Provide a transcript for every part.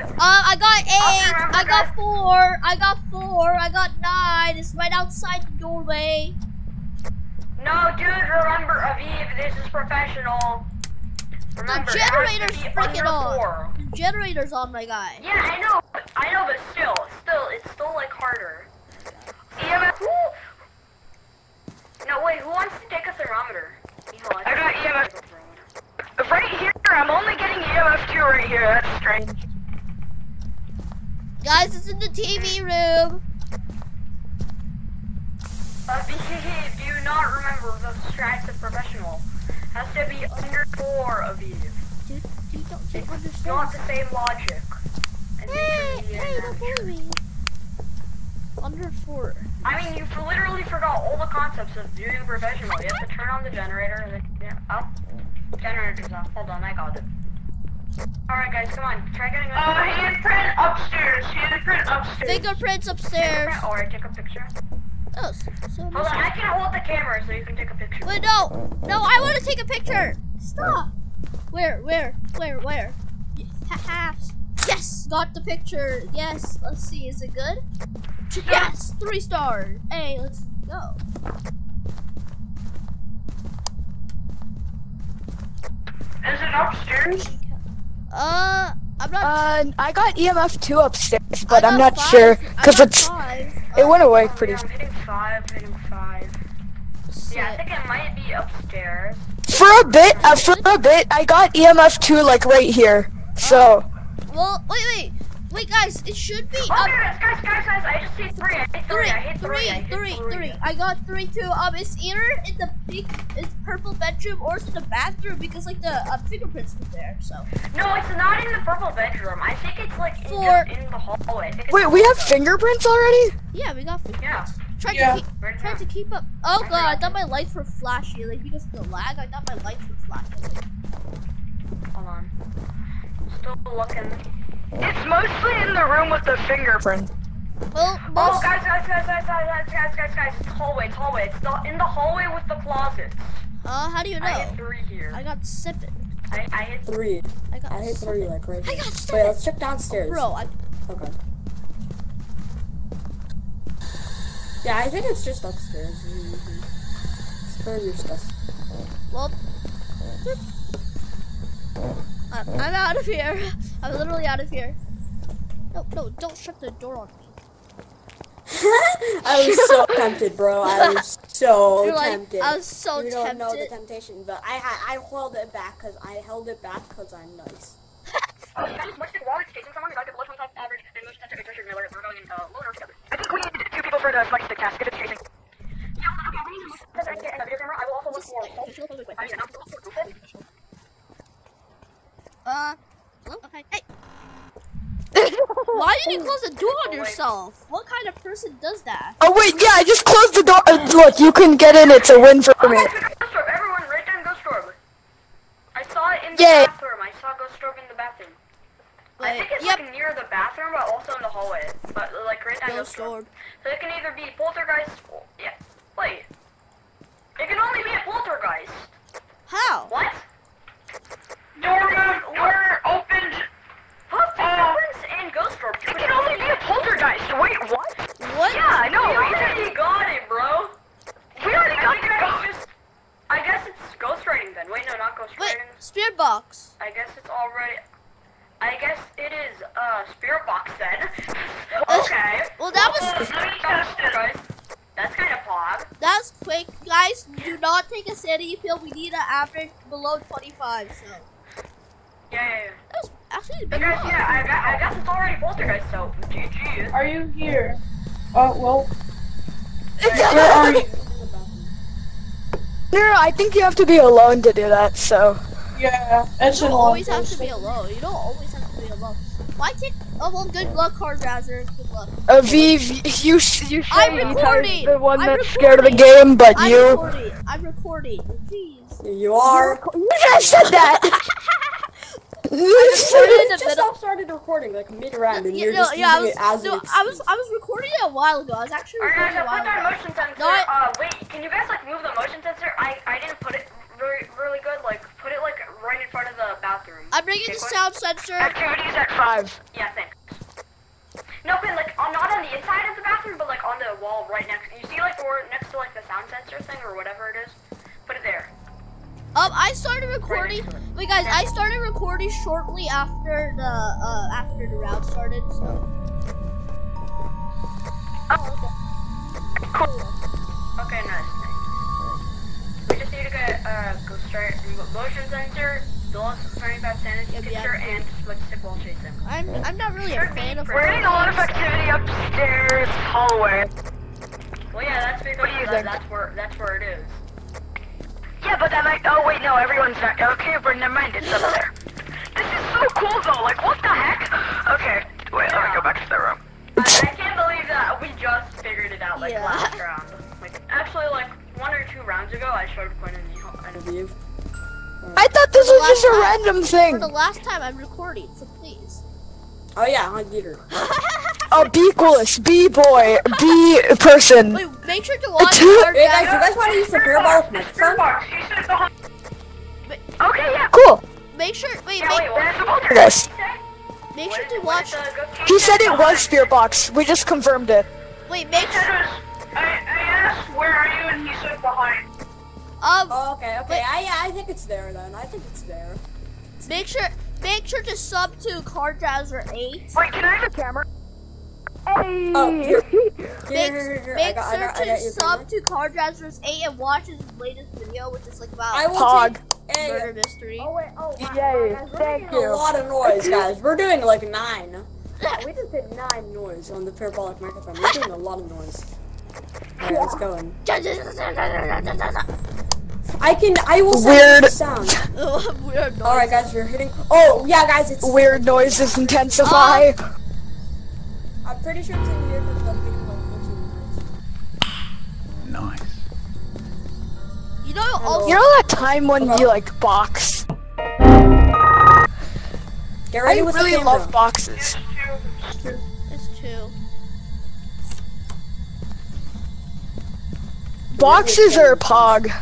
room, alright? Uh, I got eight. I got four. I got four. I got nine. It's right outside the doorway. No, dude, remember, Aviv, this is professional. Remember, it has to generator's freaking under on. four. The generator's on, my guy. Yeah, I know, but- I know, but still, still, it's still like harder. EMF. Who? No, wait, who wants to take a thermometer? Hold on, I got think EMF. take a thermometer. Right here, I'm only getting EMF 2 right here. That's strange. Guys, it's in the TV room. Uh, Aviv, do you not remember the strats of professional? Has to be under four. Dude, dude, don't you It's not the same logic. Hey, hey, don't bully me. Under four. I mean, you literally forgot all the concepts of doing professional. You have to turn on the generator and then, yeah, oh, generator's off. Hold on, I got it. Alright guys, come on, try getting Uh, handprint upstairs. Handprint upstairs. Fingerprints upstairs. Or take a picture. Oh, so so Hold on, I can hold the camera so you can take a picture. Wait, no, no, I want to take a picture. Stop. Where, where, where, where? Y- ha- ha. Yes, got the picture. Yes, let's see, is it good? Yes, three stars. Hey, let's go. Is it upstairs? Uh, I'm not. Uh, I got EMF two upstairs, but I'm not five. sure because it's five. it went away Oh, pretty. yeah, I'm hitting five, hitting five. Yeah, I think it might be upstairs. For a bit, uh, for a bit, I got EMF two like right here. So Well, wait, wait, wait, guys. It should be Oh, up. there it is, guys, guys, guys, I just see three. I hit three, Three, I hit three, three, I hit three, three. three. I got three too. Um, it's either in the pink, it's purple bedroom, or it's in the bathroom because like the uh, fingerprints were there. So No, it's not in the purple bedroom. I think it's like in, Four. just in the hallway. I think wait, we have fingerprints already? yeah, we got Yeah. fingerprints. Trying Yeah. to keep, trying to keep up. Oh I god, I thought my lights were flashy. Like because of the lag, I thought my lights were flashing. Hold on. Still looking. It's mostly in the room with the fingerprint. Well, Oh, most, guys, guys, guys, guys, guys, guys, guys, guys, guys, it's hallway, it's hallway. It's the, in the hallway with the closets. uh, how do you know? I hit three here. I got seven. I, I hit Three. I got I hit seven. three, like right I here. got Wait, let's check downstairs. Bro, I, Okay. Yeah, I think it's just upstairs. Mhm. It's for your stuff. well, I'm, I'm out of here. I'm literally out of here. No, no, don't shut the door on me. I was so tempted, bro. I was so You're like, tempted. I was so you don't know the temptation, but I I, I held it back because I held it back because I'm nice. You guys must take water chasing someone. You gotta get below 25 average and Richard Miller. We're going into low nerve together. I think we need two people for the task. Get it chasing. Yeah, okay, we need motion sensor and video camera. I will also look for I mean, I'm also Uh, well, okay. Hey. Why did you close the door on yourself? What kind of person does that? Oh wait, yeah, I just closed the door. Uh, look, you can get in. It's a win for me. Everyone, right there in Ghost Orb. I saw it in the Yay. bathroom. I saw Ghost Orb in the bathroom. I think it's yep. like near the bathroom, but also in the hallway. But like right down Ghost Ghost Orb. orb. So it can either be poltergeist. Or, yeah. Wait. It can only be a poltergeist. How? What? Door, door opened. Huh? Fingerprints and Ghost Orb. It can only be a poltergeist. Wait, what? What? Yeah, I know. We already got it, bro. we already I got think the I just. I guess it's ghost writing then. Wait, no, not ghost Wait, writing. spirit box. I guess it's already. I guess it is uh spirit box then. Okay. Well, that was Let me test it. Guys, that's kind of pog. that's quick, guys. Do not take a sanity pill. We need an average below 25. So Yeah, yeah, yeah. that was actually a But big guys, one. yeah, I, got, I guess it's already poltergeist, so GG. Are you here? Oh well. Where are you? No, no, I think you have to be alone to do that. So Yeah, it's You in don't always have to be alone. You don't always have to be alone. Why take? Oh well, good luck, Hard Razor. Good luck. Oh, Aviv, you s- you I'm recording. the one I'm that's scared of the game, but I'm you recording. I'm recording. Jeez. You are. you just said that. You said recording it. in the just middle. all started recording like mid round, and Yeah, you're no, just yeah, I was, it as no, I was. I was recording it a while ago. I was actually Alright, guys, recording a I put while ago. motion sensor. No, I- uh, wait, can you guys like move the motion sensor? I, I didn't put it really, really good, like put it like right in front of the bathroom. I'm bringing the Okay, what? sound sensor. Activities at five. Yeah, thanks. No, but like on, not on the inside of the bathroom, but like on the wall right next. You see, like where next to like the sound sensor thing or whatever it is. Put it there. Um, I started recording. Next to it. Wait, guys, I started recording shortly after the uh after the round started. So. Okay, cool. nice, nice. We just need to get uh go straight motion sensor, DOS 25 sanity Yep, picture, yeah. and split stick wall chasing. I'm I'm not really a fan of. We're getting a lot of activity upstairs hallway. Well, yeah, that's because What do you that, that's where that's where it is. Yeah, but that might. Oh wait, no, everyone's not. Okay, but never mind. It's up there. This is so cool though. Like, what the heck? Okay, wait. Let me go back to the room. I, I can't believe that we just figured it out like Yeah. last round. Like actually, like one or two rounds ago, I showed Quinn and you. I And believe. I thought this was just a last time- random For the last time I'm recording, so please. Oh yeah, on Geeter. Oh, Bequalis, be boy, B person. Wait, make sure to watch two- Hey guys, back- you guys want to use the parabolic microphone? Okay, yeah, cool. Make sure. Wait, yeah, make, wait, what? Yes. make What sure to watch. did the ghost He said it was Spirit Box. We just confirmed it. Wait, make sure. I, I asked, where are you? And he said behind. Um, Oh, okay, okay. Wait. I, I think it's there then. I think it's there. make sure. Make sure to sub to Carjazzer Eight. Wait, can I have a camera? Hey. Oh, here. Here, Make, make sure to sub to Carjazzer's Eight and watch his latest video, which is like about I will Pog. take. Hey, murder mystery. Oh wait, oh wow, Yay, wow, guys, we're thank making a lot of noise, guys. We're doing like nine. we just did nine noise on the parabolic microphone. We're doing a lot of noise. Alright, let's go in. I can. I will Weird. sound. Weird noise. All right, guys, we're hitting. Oh yeah, guys, it's. Weird noises intensify. Uh, I'm pretty sure it's in here because I'm getting like 14. Nice. You know, also, You know that time when you like box? Get I ready with really the love boxes. it's two. Boxes are pog.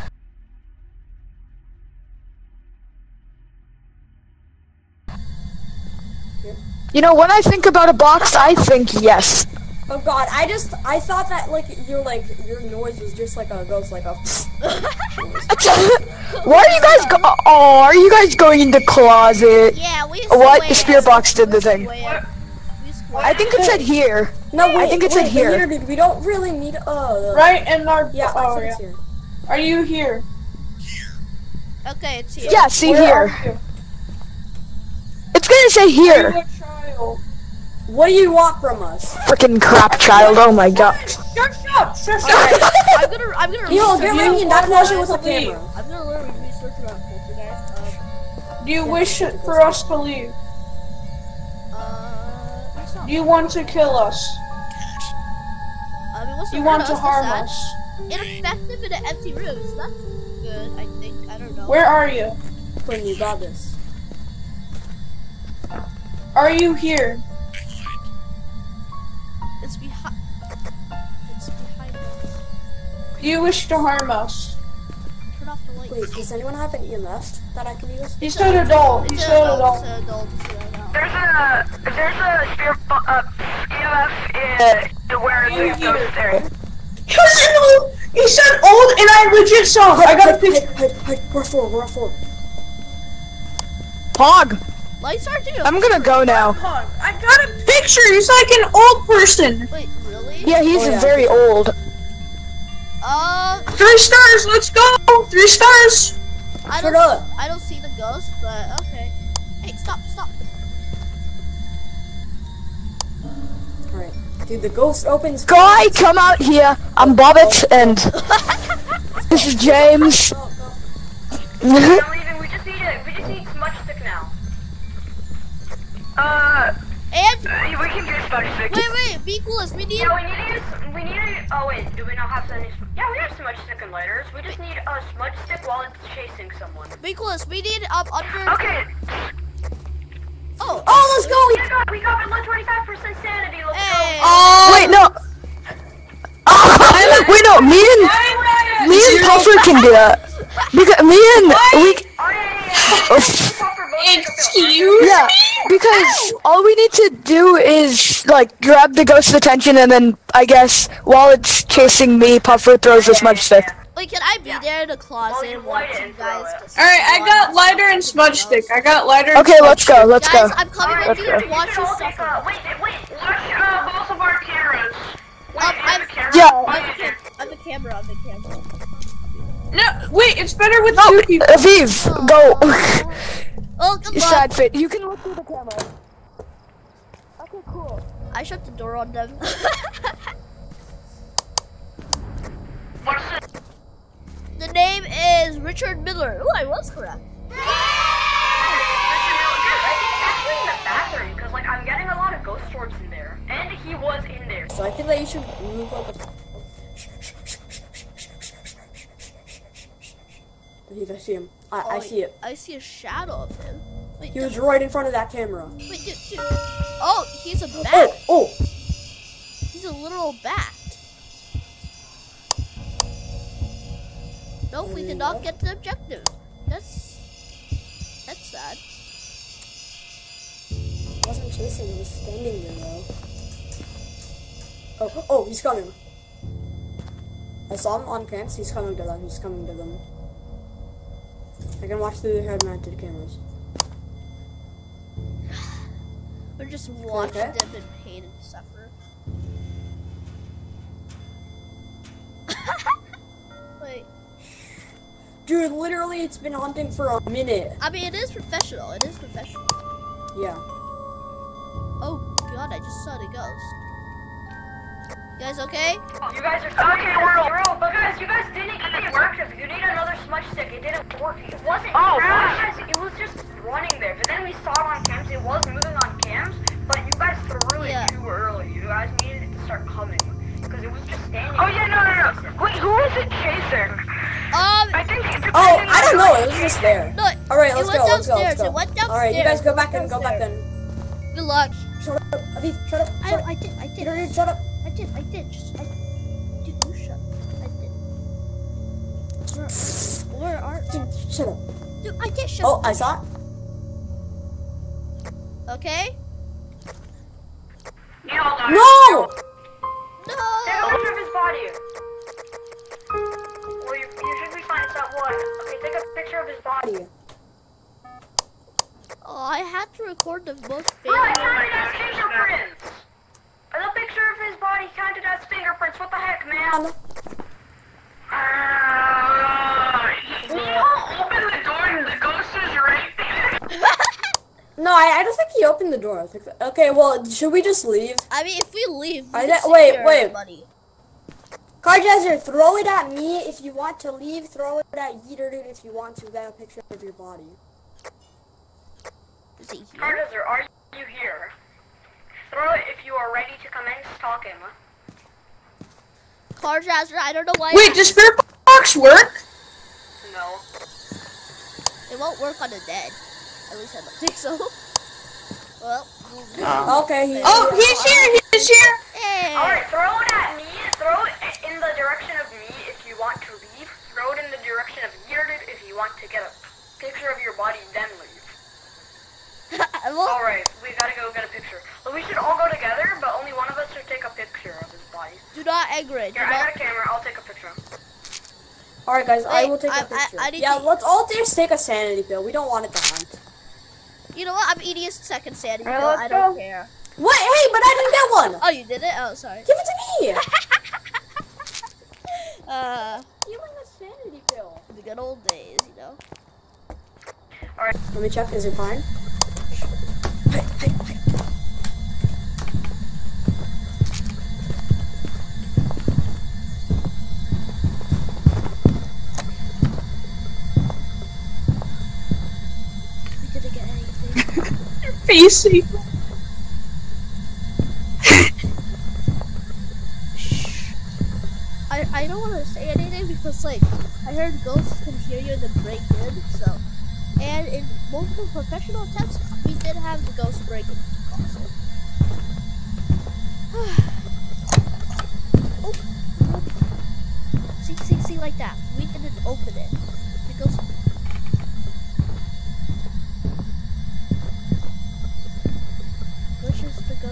You know, when I think about a box, I think yes. Oh god, I just I thought that like your like your noise was just like a ghost like a. Why are you guys go? Oh, are you guys going in the closet? Yeah, we. What? squared. The spirit box did the thing. squared. We squared. I think it said here. No, wait, I think it said wait, here. but dude, we don't really need. Uh, Right in our. Yeah, I oh, yeah. here. Are you here? Okay, it's here. Yeah, see Where here. It's gonna say Are here. You a child? What do you want from us? Freaking crap, child. Oh my god. Shut up! Shut up! I'm gonna. I'm gonna. Yo, research- get ready and not want watch it with us the to leave. camera. I'm gonna learn research about poltergeist. Um, Do you wish for us to leave? uh. Do you want to kill us? I mean, what's you want to harm us? Ineffective in an empty room. So that's good. I think. I don't know. Where are you? When you got this. Are you here? It's behind. It's behind us. You wish to harm us? Turn off the light. Wait, does anyone have an EMF that I can use? He said adult. He It's an adult. adult. It's an adult. An adult. There's a there's a spirit uh, EMF in the where the ghost area. Cause you know, he said old, and I legit saw. I got a picture. Hide, hide, hide. We're forward, we're forward. Pog. Lights are due. I'm gonna go now. I got a picture. He's like an old person. Wait, really? Yeah, he's Oh, yeah. very old. Um, Three stars. Let's go. Three stars. I don't. up. I don't see the ghost, but okay. Hey, stop! Stop! Alright. Dude, the ghost opens. Guy, come out here. I'm Bobbit, and this is James. Uh, And we can do smudge stick. wait, wait, Bequalis. We need. Yeah, we need to use. We need to. Oh wait, do we not have any? sm- Yeah, we have smudge stick and lighters. We just need a smudge stick while it's chasing someone. Bequalis. We need up under. Okay. Oh. Oh, let's go! We got. We got below 25% sanity. Let's Hey. go. Wait, no. Oh, wait, no. Me and me and Puffer can do that. Because me and we Oh, yeah, yeah, yeah. Puffer, both take a pill. Excuse yeah, because all we need to do is like grab the ghost's attention and then I guess while it's chasing me, Puffer throws a smudge stick. Wait, can I be there in the closet Well, you and watch you guys? Alright, I got lighter and something smudge stick. I got lighter Okay, smudge let's go. Let's Guys, go. I'm coming Alright, with you you to watch all you suffer. wait, wait, watch uh, both of our cameras. Wait, Um, I'm- a camera? Yeah. I'm the, cam- I'm the camera. I'm the camera. No, wait, it's better with No, two people. Aviv, go. Oh, good luck. Sad fit. You can look through the camera. Okay, cool. I shut the door on them. The name is Richard Miller. Oh, I was correct. Richard Miller. Guys, I think actually in the bathroom, because, like, I'm getting a lot of ghost orbs in there. And he was in there. So I think that you should move like I see him. I, I Oh, see it. I see a shadow of him. Wait, He was right in front of that camera. wait, dude, dude. Oh, he's a oh, bat. Oh, oh! He's a literal bat. Nope, we did not get the objective. That's that's sad. I wasn't chasing, he was standing there though. Oh, oh, he's coming. I saw him on camps, he's coming to them, he's coming to them. I can watch through the head mounted cameras. We're just watching Okay. them in pain and suffer. Wait, Dude, literally, it's been hunting for a minute. I mean it is professional. It is professional. Yeah. Oh god, I just saw the ghost. You guys okay? You guys are okay. We're all, but guys, you guys didn't get the objective. You need another smudge stick. It didn't work. It wasn't. Oh, guys, it was just running there. But then we saw it on cams. It was moving on cams, but you guys threw it too early. You guys needed it to start coming because it was just standing. Oh yeah, no, no, no. Wait, who was it chasing? Um, I think. depending Oh, I don't know, it was just there. no, Alright, let's go, let's go, let's go. It went downstairs. Alright, you guys go back It in, go back downstairs. in. Good luck. Shut up, Aviv, shut up. I, Shut up. I did, I You did, don't need to shut up. I did, I did. Just, I, dude, you shut. I did. Where, where are? Dude, shut up. Dude, I did shut. Oh, I saw it. Okay. You all got it. No! Take a No. picture of his body. Well, you, you should be fine. It's not one. Okay, take a picture of his body. Body. Oh, I had to record the most famous. counted as fingerprints. The picture of his body counted as fingerprints. What the heck, man? You don't open the door and the ghost is right there. No, I, I don't think he opened the door. I think that- okay, well, should we just leave? I mean, if we leave, we I can don't- wait, wait. the money. Carjazzer, throw it at me if you want to leave. Throw it at Yeeter dude if you want to get a picture of your body. Is he here? Carjazzer, are you here? Throw it if you are ready to commence talking. Carjazzer, I don't know why. Wait, does Spirit Box work? No. It won't work on the dead. At least I don't think so. Well, oh. Okay, he, Oh, he's here, he's here. hey. Alright, throw it at me. Throw it in the direction of me if you want to leave. Throw it in the direction of Yearded if you want to get a picture of your body, then leave. well, Alright, we gotta go get a picture. Well, we should all go together, but only one of us should take a picture of his body. do not aggravate. Do Here, I not. got a camera. I'll take a picture. Alright, guys, I will take a I- I- picture. I need yeah, to- let's all just take a sanity pill. We don't want it to hunt. You know what? I'm eating a second sanity Alright, pill. let's I don't go. care. What? Hey, but I didn't get one. Oh, you did it? Oh, sorry. Give it to me. Uh, Stealing a sanity pill. the good old days, you know. All right. Let me check. Is it fine? We didn't get anything. Facing. I, I don't want to say anything because like I heard ghosts can hear you in the break in so and in multiple professional attempts we did have the ghost break in closet. Oh, oh, see see see like that we didn't open it Good. Oh, give me a second. You good? Go, go, go.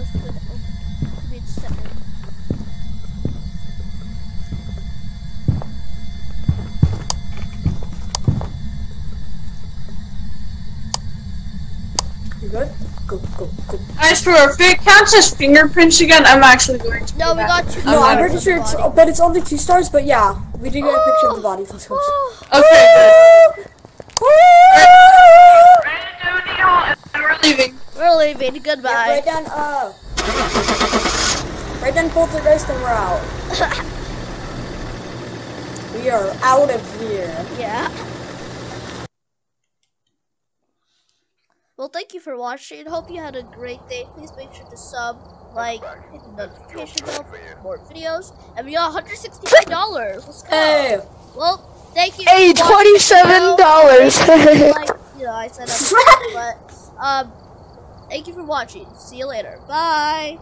Guys, for if it counts as fingerprints again, I'm actually going to. No, we got two. No, I'm pretty sure it's, but it's only two stars. But yeah, we did get a picture of the body. Let's go. Okay, good. Ready to do the all- And we're leaving. We're leaving. Yeah, Goodbye. write down uh, write down poltergeist and we're out. we are out of here. Yeah. Well, thank you for watching. Hope you had a great day. Please make sure to sub, like, hit the notification bell for more videos. And we got $169. Let's go. Hey. Well, thank you. Hey, for watching the twenty-seven video. dollars. like, you know, I said, up, but um, thank you for watching. See you later. Bye.